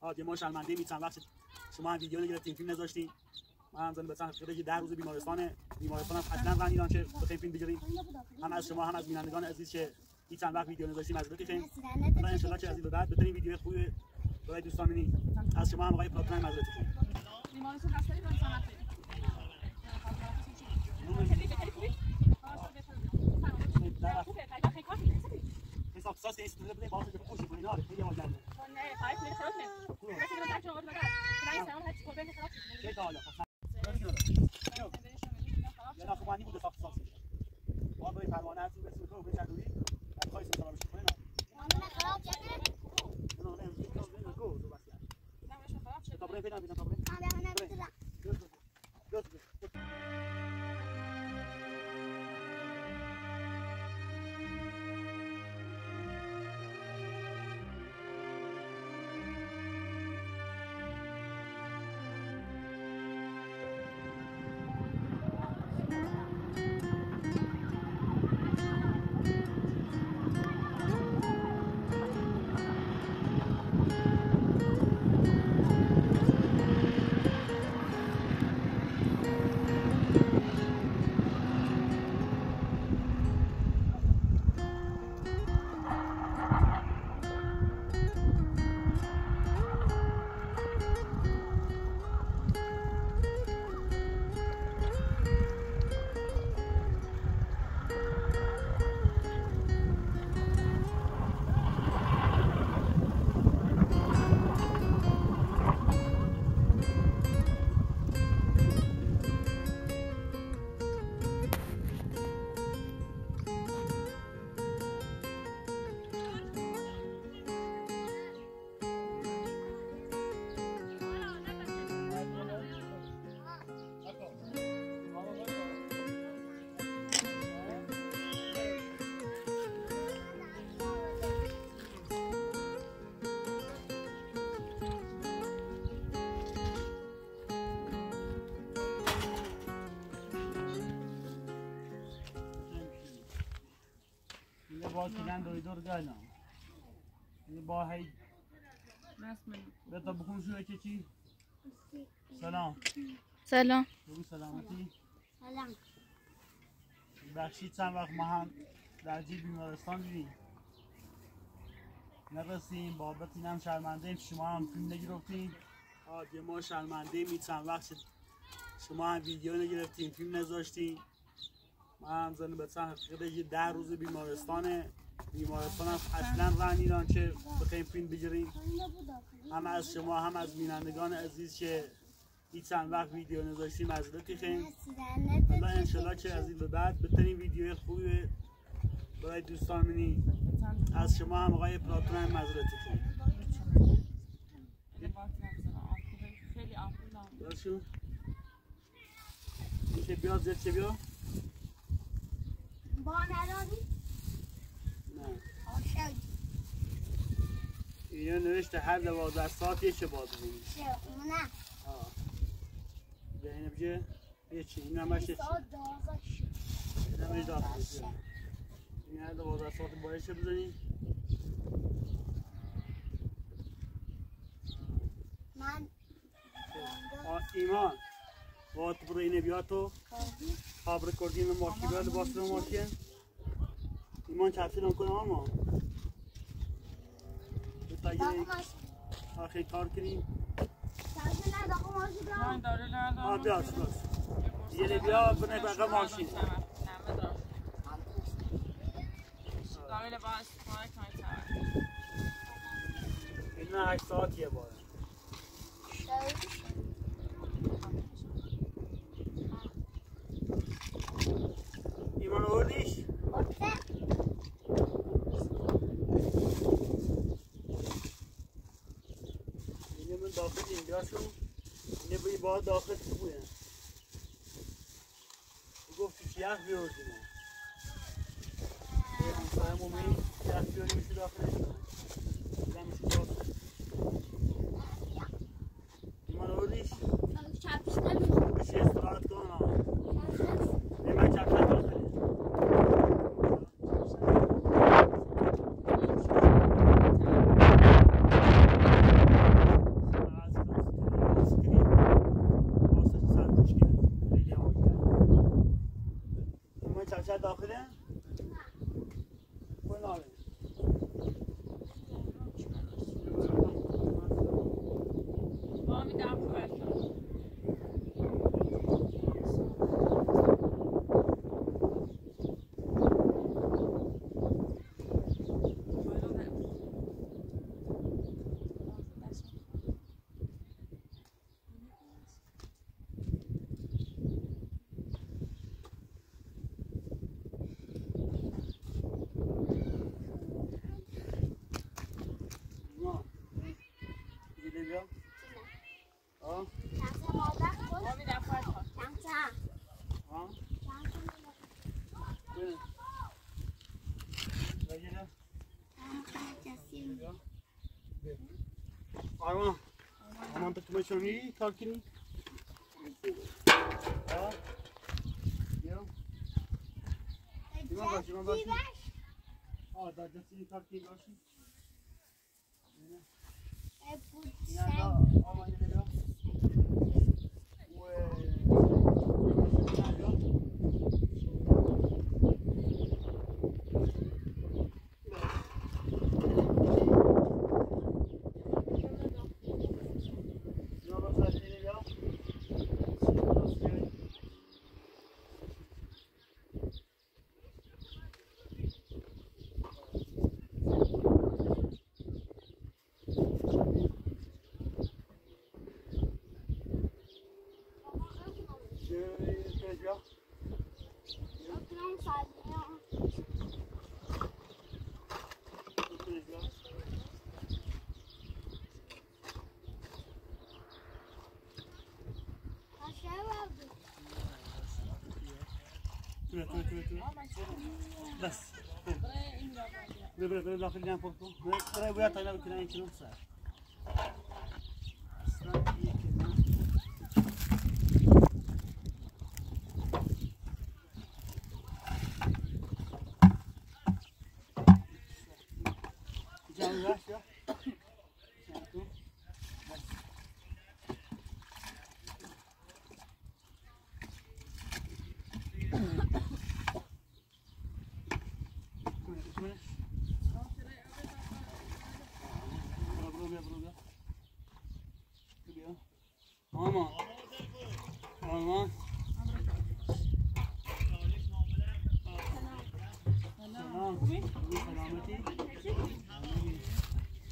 آه ما شرمنده می چند وقت شما هم ویدیو نگرفتین فیلم نذاشتین من هم زن به چند که در روز بیمارستان بیمارستان هم اصلا زن ایران که بخوایم فیلم بگیریم هم از شما هم از بینندگان عزیز که این چند وقت ویدیو نذاشتیم معذرت خواهیم و ان شاء الله که از این به بعد بتونیم ویدیو خوبی برای دوستان ببینیم از شما هم آقای پلاتون معذرت خواهیم بیمارستان دستایی دارم سنت حساب ساس این استودیو بده باشه که خوشی کنین آره خیلی حال کرده چه تا حالا یه ناخوانی بوده ساخت ساس ما به پروانه هستیم به سوتو به جدوری از خواهی سلام شو کنین نه نه نه نه گو تو بس کابره پیدا پیدا کابره گو گو یه با کلن دوی دور گالا یه با هی بتا بکن شو که چی؟ سلام. سلام. بگو سلامتی. بخشید چند وقت ما هم در جیب بیمارستان دیدیم نرسیم بابت این هم شرمنده ایم شما هم فیلم نگرفتیم آجه ما شرمنده ایم این چند وقت شما هم ویدیو نگرفتیم فیلم نذاشتیم من هم زن به یه ده روز بیمارستانه. بیمارستان هم اصلا رن ایران که بخوایم فیلم بگیریم. هم از شما هم از بینندگان عزیز که این چند وقت ویدیو نذاشتیم معذرت خواهیم. حالا انشالله که از این به بعد بتونیم ویدیو خوبی برای دوستان بینیم از شما هم آقای پلاتون هم خواهیم. خیلی درشو این که بیاد زیر چه بیا؟ نه. اینو نوشته هر دوازده ساعت یه چه باز بینیم آه. بیا اینو بجه یه چی؟ این همش یه چی این همش بیا. این هر دوازده ساعت باید چه بزنیم من آه، ایمان. اینه بیا تو خبر کردیم ماشی بیا لباس رو ماشی ایمان چپسی نم کنم اما آخری کار کنیم آه بیا بس یه بیا بنه بقیه ماشین این هشت ساعتیه باید ایمان آوردیش اینه من داخل اینجا شو اینه بایی باید داخل تو بویم گفت تو یخ بیاردیم یه همسایه مومی یخ داخلش دمشو داخل ایمان آوردیش بشه استراحت کن ها یه من چپ چپ داخلی بله. بگیره. آرمان آرمان تو کمه چونی کار کنی؟ آه. بیا. ایمان باش ایمان باش آه در دستی کار کنی باشی بله. این ها آرمان اینه بیا. و تو تو تو تو بس. بره بره بره داخل جمع کن بره بره باید تا اینا بکنن این کنون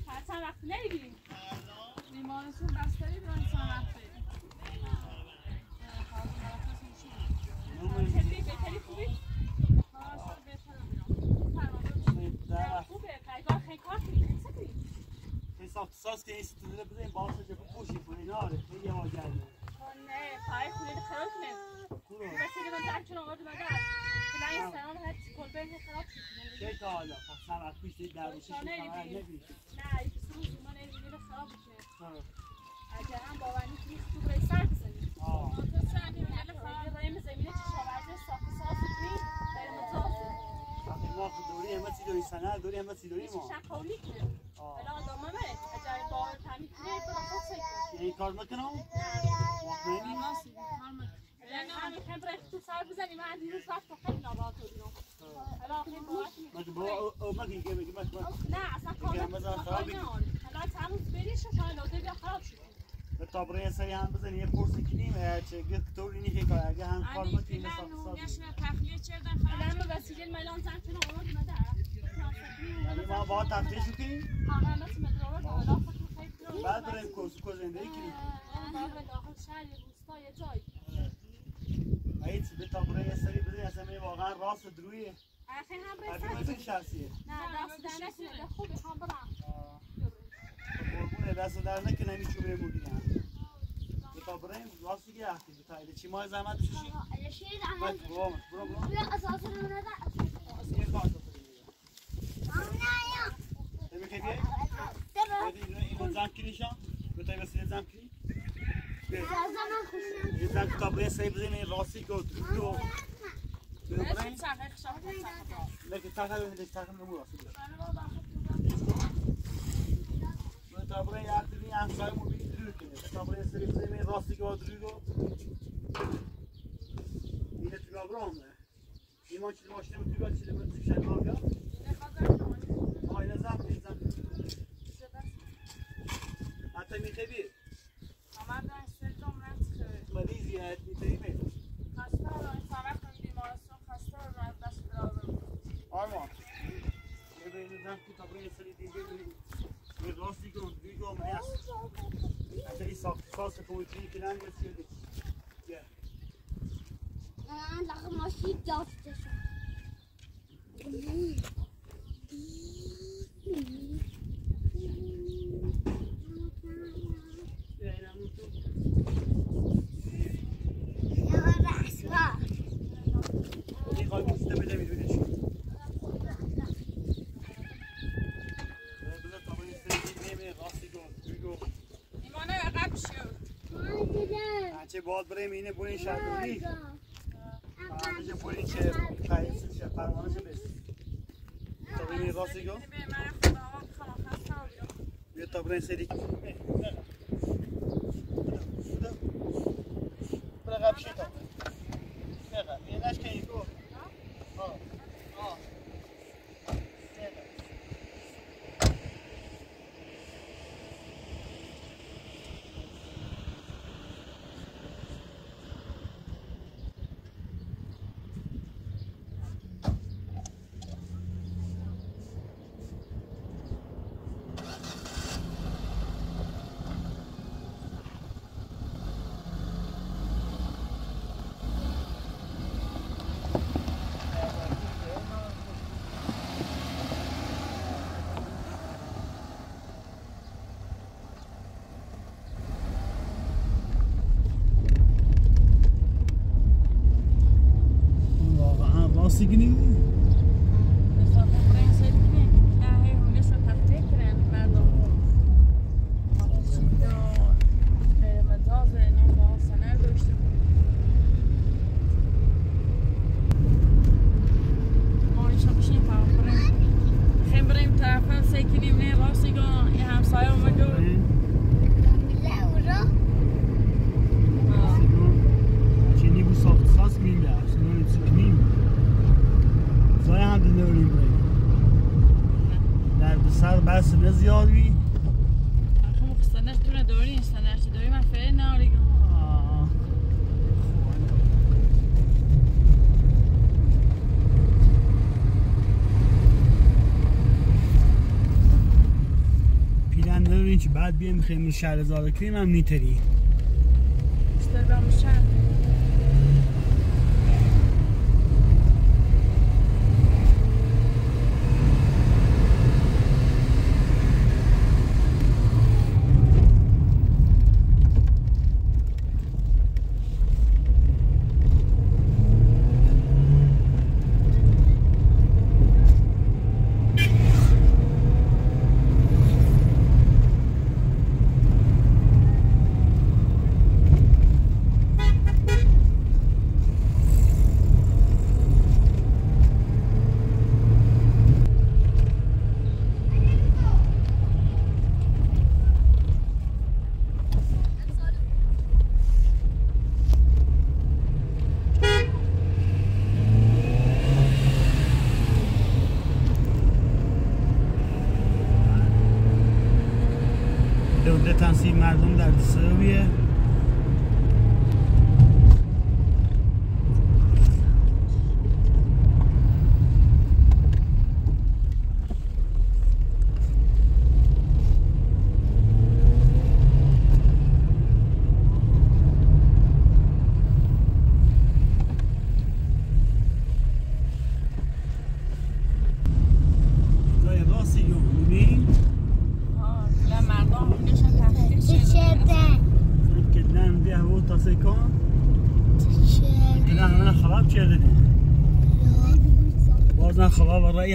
هر چند وقت نمی‌بینیم بیمارستون بستری دارن چند وقت؟ بهتری خوبی؟ خوبه پیگاه خیلی کار کنی چه کنی؟ حساب ساز که این ستوده بزنیم باعث که بپوشی کنی ناره خیلی هوا گرمه نه پای خونه خراب کنه خوبه بس دیگه من درک چون آورد مگر فلان این سلام هر کلبه خراب شد چه تا حالا پس سر وقت پیش دید در بوشی شانه خبر دیدی. نبید نه زمان این دیگه خراب کنه اگر هم باوری که تو برای سر بزنی تو سر میونه خراب برای زمینه کشاورزی ساخت ساز کنی برای متافه وقتی ما دوری همه چی داری سنه دوری همه چی داری ما شکاولی کنه آه بلا آدم همه اگر باور تامین کنه برای خود سیکن این کار می‌کنم مطمئنی یعنی همین هم برای تو سر بزنی من دیروز رفت خیلی ناراحت بودم مگه با او مگه که مگه نه اصلا کار خرابی. حالا روز بریش بیا خراب شد به تابره سری هم بزنی یه پرسی کنیم چه گفت طوری نیخی کار اگه هم کار می‌کنیم مثلا سازی الان به وسیله ملان زن کنه آورد مده یعنی ما با تفتیش کنیم همه مثل مترو آورد حالا بعد بریم کوس کو زندگی کنیم بعد به داخل شهر یه روستا یه جای هیچ به تابره سری بزنی اصلا واقعا راست درویه آخه هم اگه برسن مثل شخصیه نه دست در نکنه خوبی هم. برم قربونه دست در نکنه می چوبه مگیرم به تابره راستی که اختی به تایده چی ماه زحمت بشی باید برو برو برو. یه کار تو کنیم که بیایی بدی اینو زن کنیشان به تای وسیله زن کنی یه زن که تابره سری بزنی راستی که درو به برای لکه تاخل بزنی تاخل نمو راستی به تابره یک دنی همسای مو بینی درو کنی به تابره سری بزنی راستی که درو اینه تو لابرام نه ایمان چیز ماشینه تو گل چیز من تو شن آگا آینه کنی زن حتی میخوی مریضی هست می‌تونی می آرمان ببینید زن که تابره سری دیگه به راستی که دوی گام نیست Actually, soft sauce for we drink and I'm just Yeah. Yeah, بریم اینه برین شهرداری بعدش برین چه کهیسی چه پروانه چه بس تا بریم راستی گو بیا تا برین سری بله قبل شیطا بله یه نش کنی گو آه آه واقعا راستی کنی چینی بو ساخت خاص کنیم بیا سنونی چی کنیم زای هم دنوریم بریم در سر بس نه زیاد بی آه. پیرن نداریم که بعد بیایم خیلی شهر زاده کنیم هم نیتری دولت تنصیب مردم در سرویه جای راستی رو میبین کدن بیا هوا تاسه کن کدن همه خراب کرده دی بازن خراب برای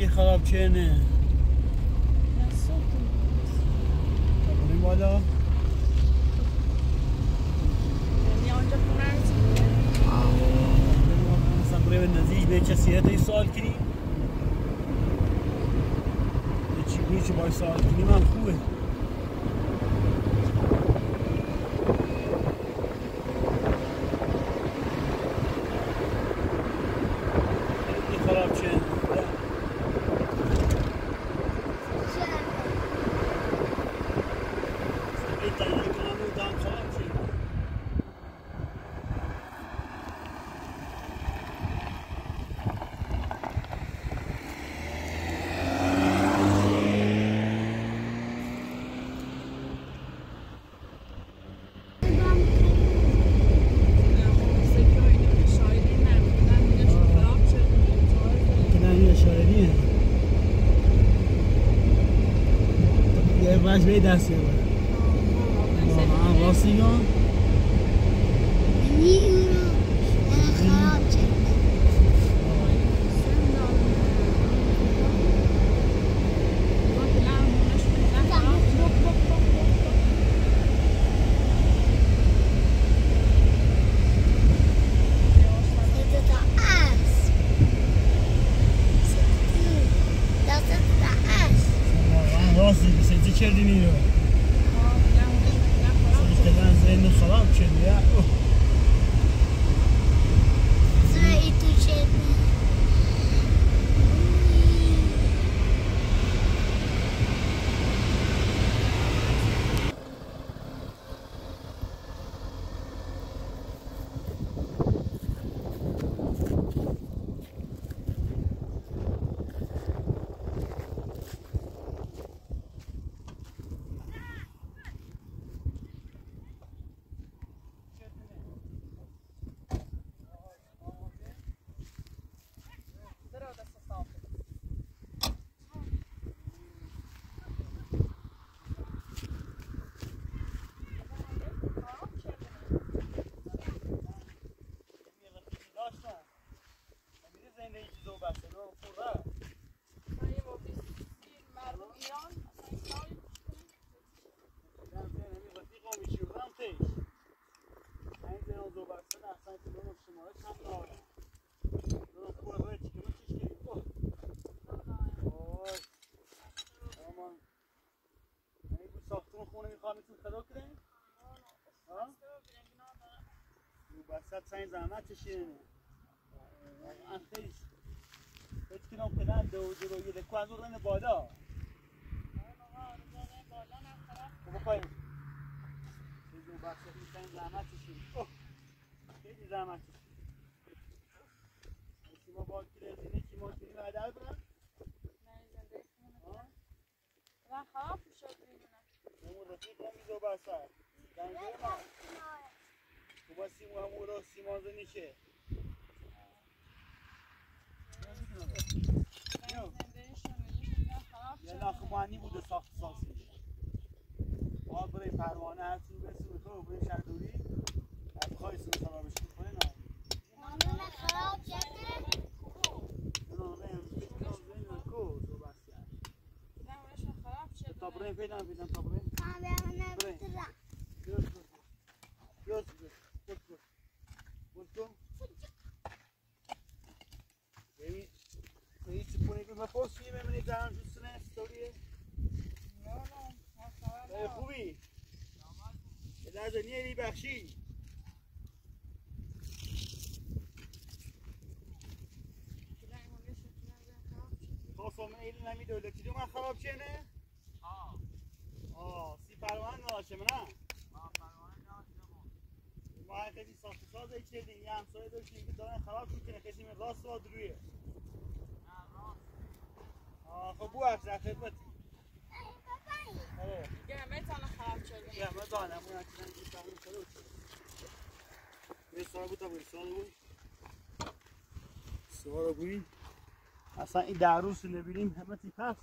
خیلی خراب کنه تا بریم بالا بریم نزدیک به کسی هست سوال کنیم چی چه باید سوال کنیم هم خوبه خیلی خراب چه خراب چه باش به دست بیاره واقعا راستی گم یعنی اون رو خراب کرد Zitten de aas. Dat is de aas. واقعا راستی که سیزی کردی میرو اشتغل زین خراب شد یا اوه. Zij eten zitten. داشتم میری زندگی چیزو بسته رو پره زن زن همی رفیق همی شیرم تیش این زن رو بسته نه اصلا که دونو شماره چند داره دونو پره چی که چیش کردی اوه اوه امان یعنی بود ساختمون خونه می‌خواه میتون خدا کنه ها رو بسته سعی زحمت چشیه واقعا خیلی. فکر کنم پدر دو رو یه دکو از اون بالا. یه دو بسته می‌تونیم زحمت اوه خیلی زحمت کیما با کلی زینه کیما کنی و عدل برن خراب شد میمونه اون رفیق هم دو بسته دنگه ما. تو با سیمو همون رو سیمان زنی شه یه ناخمانی بوده ساخت ساسی ما برای پروانه هر چی برسیم به تو برای شهردوری از خواهی سون خرابش کنه نه. Mama خراب کرده. اونا ریم بیتون زین کو ne bir post yeme beni daha önce üstüne story'e Ey خوبی لازم نیری بخشی خواستم ایلی نمی دولتی دو من خراب چه نه؟ آه سی پروانه ناشه نه؟ ما خیلی ساخت ساز کردیم یه همسایه داشتیم که دارن خراب می‌کنه خیلی راست و درویه آه خب بو افزر خدمت. آره همه تمام شده بود یه بود تا بود. بود بود اصلا این دروس رو نبینیم همه تی پس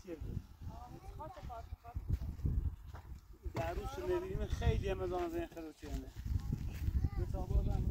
این دروس رو نبینیم خیلی همه دانه زین خیلی چنده دو تا بازم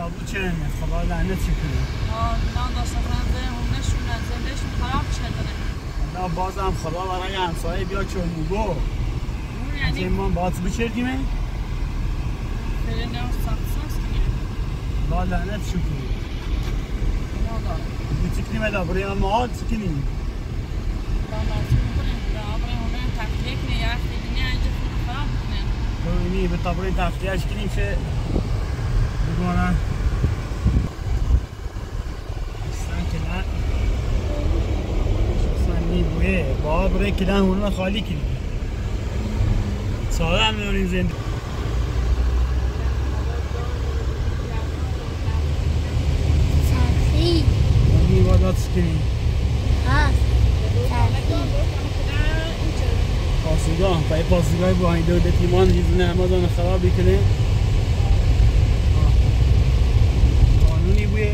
نابود چه خدا لعنت کنه آه زنده هم نشونن زندهشون خراب شده نه بازم خدا برای همسایه بیا موگو اون یعنی زمان باز بچردیمه فرنه و ساکساس کنیم خدا لعنت کنه مادر بچکنیم دا برای ما آد سکنیم با مرسوم کنیم دا آبره همه تفریه کنیم یه وقتی دنیا اینجا خراب کنیم تو اینی به طبره تفتیهش کنیم که بگوانه اصلا که نه. اصلا نی بویه با برای کلن هونو خالی کنیم ساده هم میورین زنده سکنیم پاسگاه پای پاسگاه با این دولت ایمان هیزونه همازان خرابی کنه آه. قانونی بوی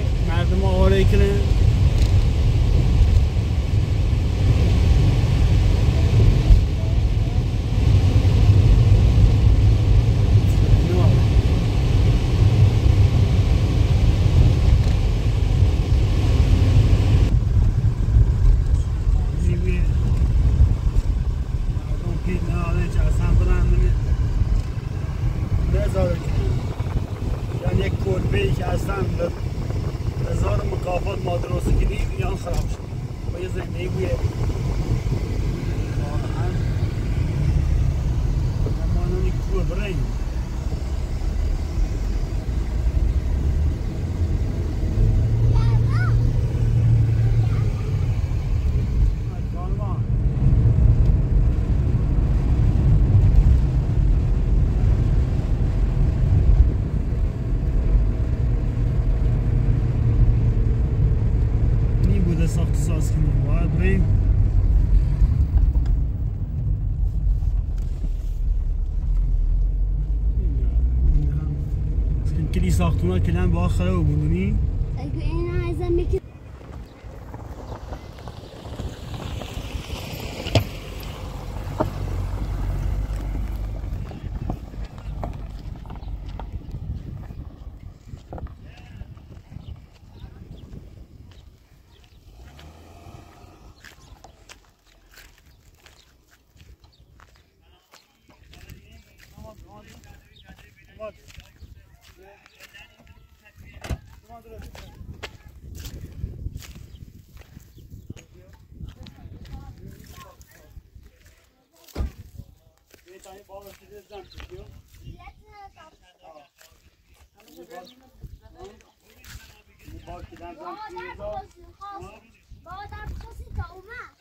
مردم آواره کنه قانونی بوی مردم پیر نه آده که اصلا برن نمی نذاره کنن یعنی یک کلبه ای که اصلا به هزار مکافات ما درست کنی یا خراب شد با یه زندگی بوی واقعا مانونی کوه برین Gone نی بوده ساخت ساز کنیم باید بریم این کلی ساختونا کلن با خراب بودونی اگه این عايزة میگه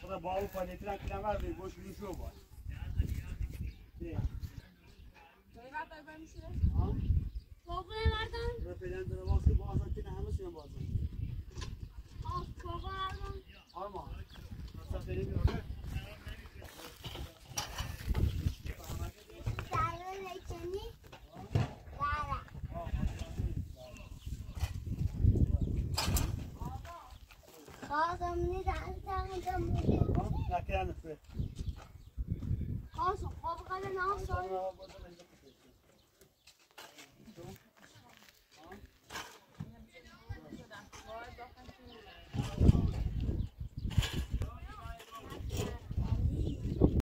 خدا با او پالیتی را کلن ور بیم گوش بیم شو باید بابا مردم رو پیلن داره واسه بازن که نه همه سیم بازن آه بابا مردم آرمان اصلا خیلی بیاره در لیکنی دارم خواستم نیدن تقیدم بوده نکرن